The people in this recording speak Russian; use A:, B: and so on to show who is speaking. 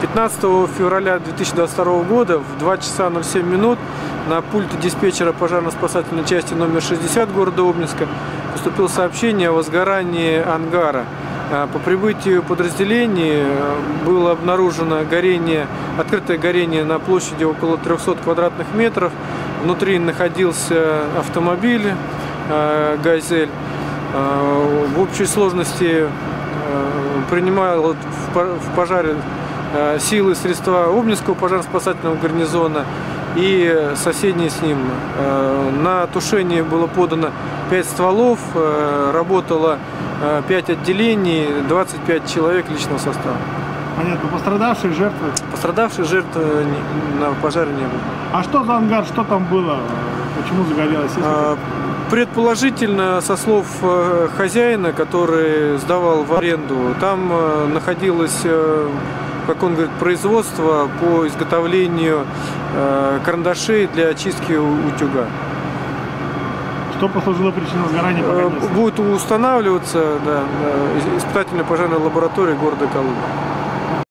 A: 15 февраля 2022 года в 2 часа 07 минут на пульт диспетчера пожарно-спасательной части номер 60 города Обнинска поступило сообщение о возгорании ангара. А, По прибытию подразделений э, было обнаружено горение, открытое горение на площади около 300 квадратных метров. Внутри находился автомобиль э, «Газель». Э, В общей сложности принимал в по- в пожаре силы и средства Обнинского пожарно-спасательного гарнизона и соседние с ним. Э, На тушение было подано 5 стволов, э, работало 5 отделений, 25 человек личного состава.
B: Понятно, пострадавшие, жертвы.
A: Пострадавших жертв э, не- на пожаре не было.
B: А что за ангар, что там было? Почему загорелось?
A: А, Предположительно, со слов э, хозяина, который сдавал в аренду, там э, находилось, э, как он говорит, производство по изготовлению э, карандашей для очистки утюга.
B: Что послужило причиной сгорания?
A: Э. Будет устанавливаться да, э, испытательная пожарная лаборатория города Калуга.